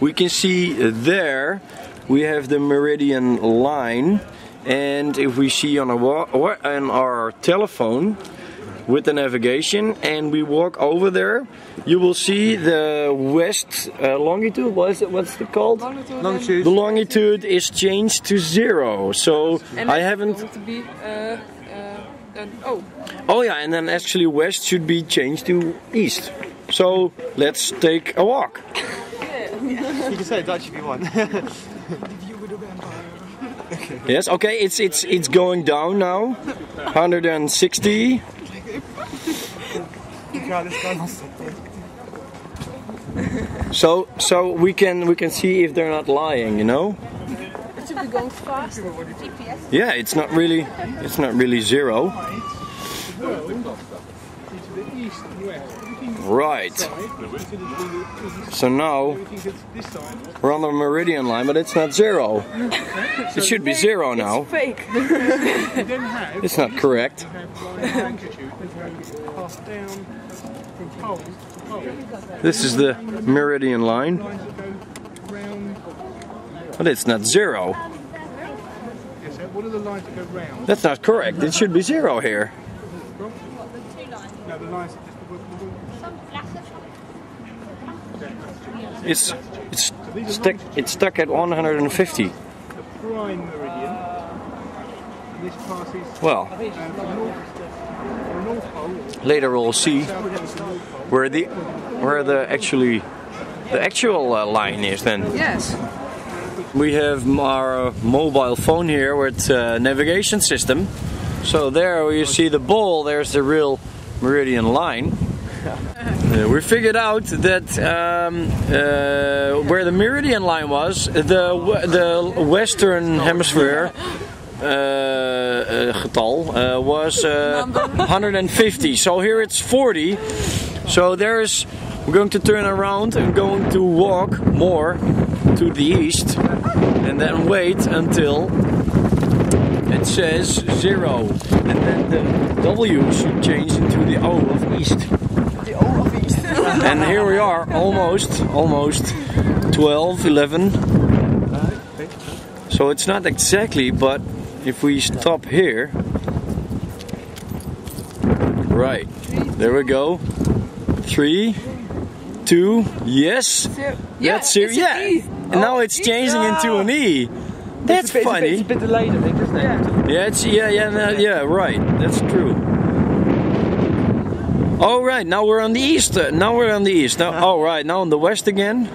we can see there we have the meridian line and if we see on, a on our telephone with the navigation and we walk over there you will see the west uh, longitude what is it what's it called? Longitude, longitude. the longitude is changed to zero so and I haven't to be, uh, uh, oh. Oh yeah and then actually west should be changed to east. So let's take a walk you can say Dutch if you want Yes, okay, it's it's it's going down now. 160. so so we can we can see if they're not lying, you know? It should be going faster. Yeah, it's not really it's not really zero. Right. So now we're on the meridian line, but it's not zero. It should be zero now. It's fake. It's not correct. This is the meridian line. But it's not zero. That's not correct. It should be zero here. It's it's stuck it's stuck at 150. Well, later we'll see where the where the actually the actual uh, line is then. Yes. We have our mobile phone here with uh, navigation system. So there where you see the ball, there's the real meridian line. Uh, we figured out that um, uh, where the meridian line was, the the western hemisphere uh, uh, getal uh, was 150. So here it's 40. So there's we're going to turn around and going to walk more to the east and then wait until it says zero and then the W should change into the O of east. The O of East. and here we are almost almost 12 11 so it's not exactly but if we stop here right there we go. Three two yes. Yeah, that's it yeah. And now oh, it's changing into an E that's it's a bit, funny it's a, bit, it's a bit delayed I think isn't it yeah, yeah it's yeah yeah no, yeah right that's true Oh right, now we're on the east. Uh, now we're on the east. Now, oh right, now on the west again.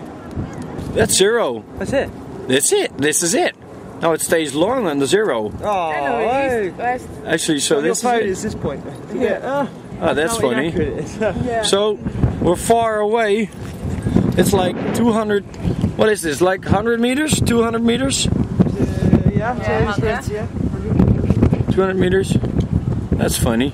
That's zero. That's it. That's it. This is it. Now it stays long on the zero. Oh, hey. east. Actually, so on this your is, is this point. Yeah. Oh, oh, that's funny. yeah. So we're far away. It's like 200. What is this? Like 100 meters? 200 meters? Yeah, yeah. 200 meters. That's funny.